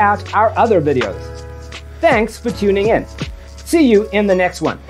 out our other videos. Thanks for tuning in. See you in the next one.